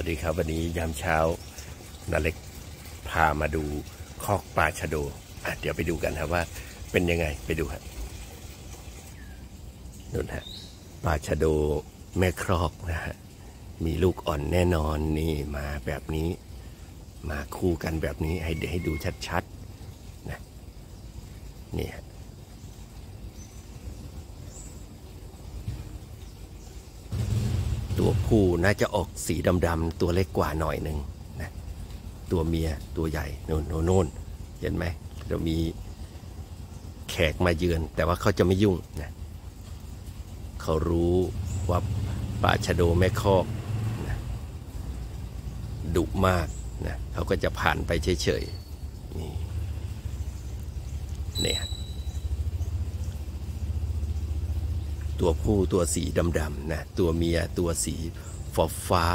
วัสดีครับ วันนี้ยามเช้านาเล็กพามาดูคอกปลาชะโดอะเดี๋ยวไปดูกันครับว่าเป็นยังไงไปดูครับนู่นฮะปลาชะโดแม่ครอกนะฮะมีลูกอ่อนแน่นอนนี่มาแบบนี้ มาคู่กันแบบนี้ให้ให้ดูชัดๆนะนี่ฮะ ตัวผู้น่าจะออกสีดำๆตัวเล็กกว่าหน่อยหนึ่งนะตัวเมียตัวใหญ่โน่นโน่นเห็นไหมจะมีแขกมาเยือน แต่ว่าเขาจะไม่ยุ่งนะเขารู้ว่าปลาชะโดแม่คอกนะดุมากนะเขาก็จะผ่านไปเฉยๆนี่เนี่ย ตัวผู้ตัวสีดำๆนะตัวเมียตัวสีฟ้าฟ้า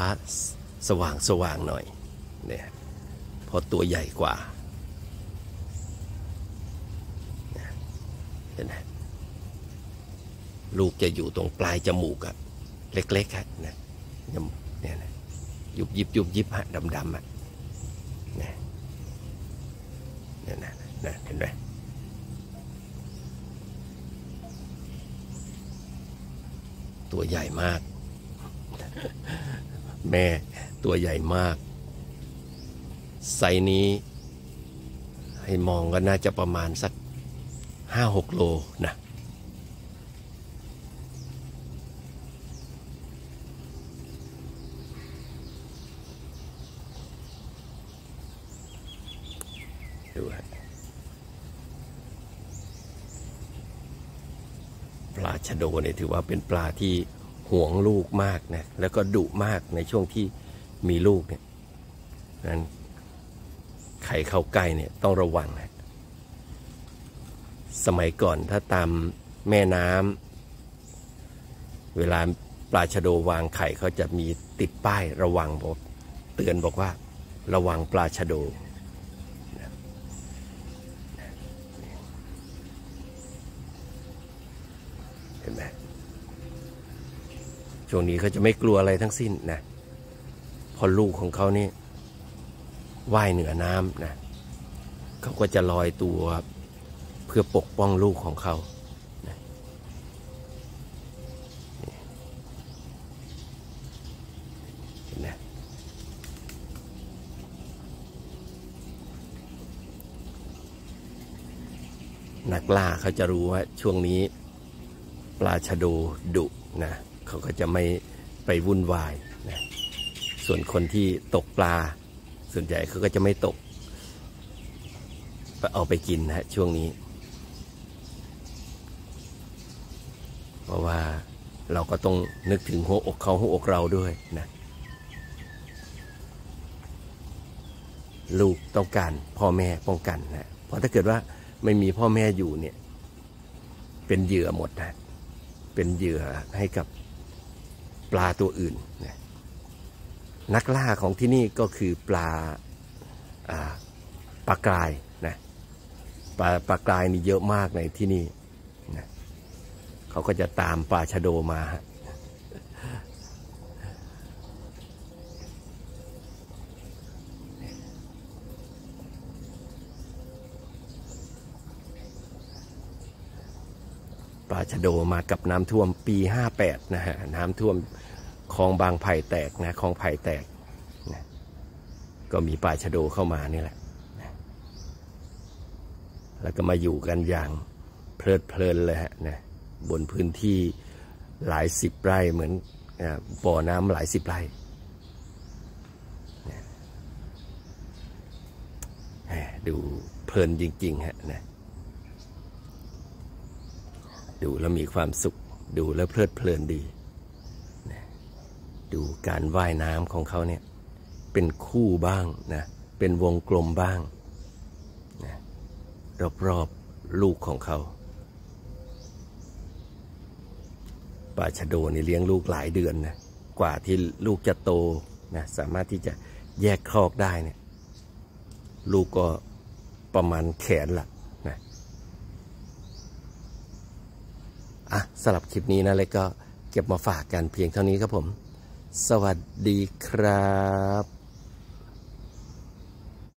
สว่างสว่างหน่อยเนี่ยเพราะตัวใหญ่กว่าเห็นไหมลูกจะอยู่ตรงปลายจมูกอะเล็กๆอะนะเนี่ยนะยุบยิบยุบยิบฮะดำๆอะเนี่ยเนี่ยนะนะเห็นไหม ตัวใหญ่มาก แม่ตัวใหญ่มาก ไซนี้ ให้มองก็น่าจะประมาณสักห้าหกโลนะ ดูฮะ ปลาชะโดเนี่ยถือว่าเป็นปลาที่ห่วงลูกมากนะแล้วก็ดุมากในช่วงที่มีลูกเนี่ยนั้นใครเข้าใกล้เนี่ยต้องระวังนะสมัยก่อนถ้าตามแม่น้ำเวลาปลาชะโดวางไข่เขาจะมีติดป้ายระวังบอกเตือนบอกว่า ระวังปลาชะโด เห็น ไหมช่วงนี้เขาจะไม่กลัวอะไรทั้งสิ้นนะเพอลูกของเขานี่ว่ายเหนือน้ำนะเขาก็จะลอยตัวเพื่อปกป้องลูกของเขานะเห็นไหมนักล่าเขาจะรู้ว่าช่วงนี้ ปลาชะโดดุนะเขาก็จะไม่ไปวุ่นวายนะส่วนคนที่ตกปลา ส่วนใหญ่เขาก็จะไม่ตก เอาไปกินนะฮะช่วงนี้ เพราะว่าเราก็ต้องนึกถึงหัวอกเขาหัวอกเราด้วยนะลูกต้องการพ่อแม่ป้องกันนะเพราะถ้าเกิดว่าไม่มีพ่อแม่อยู่เนี่ย เป็นเหยื่อหมดนะ เป็นเหยื่อให้กับปลาตัวอื่นนะนักล่าของที่นี่ก็คือปลาปลากรายนะปลาปลากรายนี่เยอะมากในที่นี่นะเขาก็จะตามปลาชะโดมา ฮะปลาชโดมากับน้ำท่วมปี 58 นะฮะ น้ำท่วมคลองบางไผ่แตกนะคลองไผ่แตกนะก็มีปลาชะโดเข้ามานี่แหละนะแล้วก็มาอยู่กันอย่างเพลิดเพลินเลยฮะนะบนพื้นที่หลายสิบไร่เหมือนบ่อน้ำหลายสิบไร่ดูเพลินจริง ๆ ฮะนะ ดูแล้วมีความสุข ดูแล้วเพลิดเพลินดี ดูการว่ายน้ำของเขาเนี่ย เป็นคู่บ้างนะ เป็นวงกลมบ้างนะรอบๆลูกของเขาปลาชะโดนี่เลี้ยงลูกหลายเดือนนะกว่าที่ลูกจะโตนะสามารถที่จะแยกครอกได้เนี่ย ลูกก็ประมาณแขนละนะ อะสำหรับคลิปนี้นะเล็กก็เก็บมาฝากกันเพียงเท่านี้ครับผม สวัสดีครับ